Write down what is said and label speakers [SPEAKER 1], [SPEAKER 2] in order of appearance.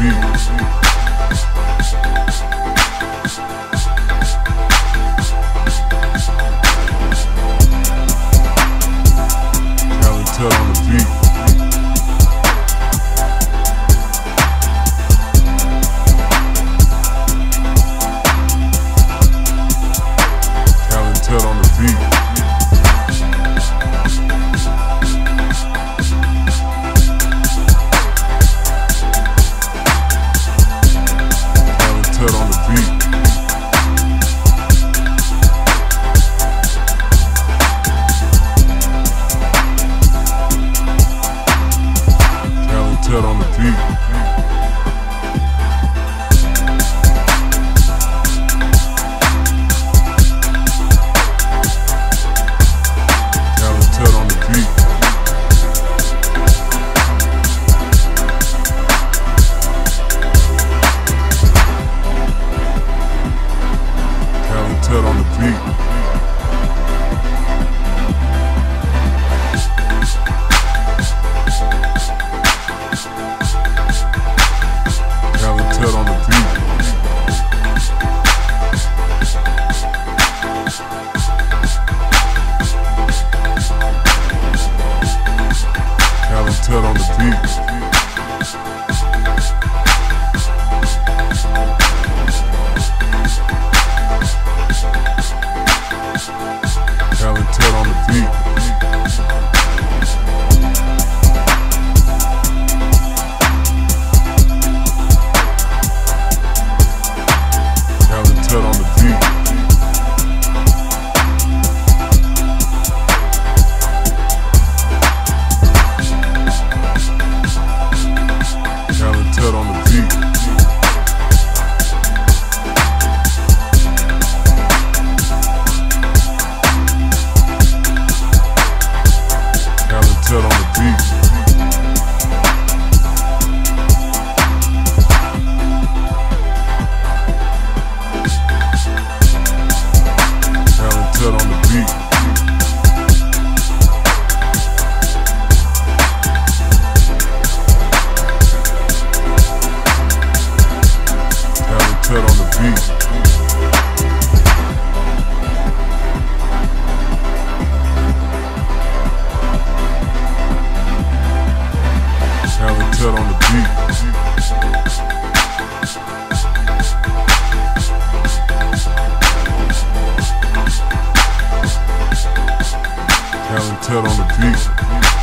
[SPEAKER 1] Beat. Cali Tell on the beat. Ted on the beat. Peace. On the beat. Ted on the beat.